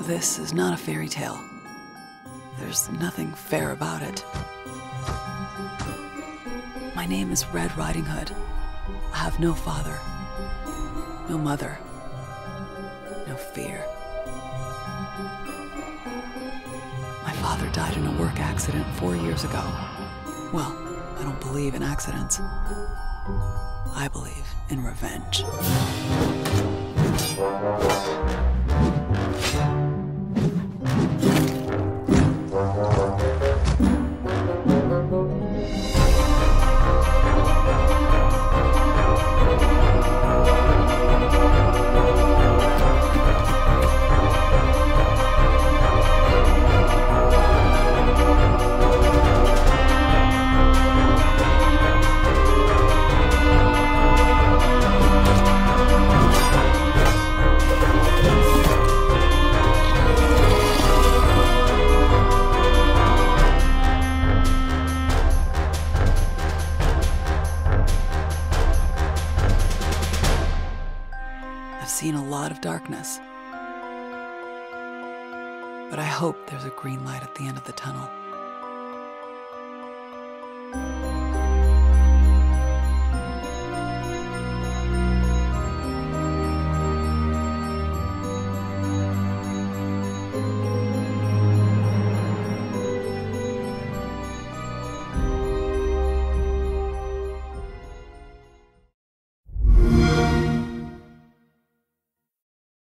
This is not a fairy tale. There's nothing fair about it. My name is Red Riding Hood. I have no father, no mother, no fear. My father died in a work accident four years ago. Well, I don't believe in accidents. I believe in revenge. Seen a lot of darkness. But I hope there's a green light at the end of the tunnel.